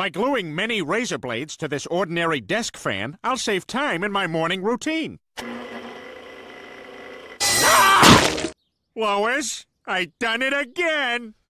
By gluing many razor blades to this ordinary desk fan, I'll save time in my morning routine. Ah! Lois, I done it again!